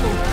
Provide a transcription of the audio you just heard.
Whoa.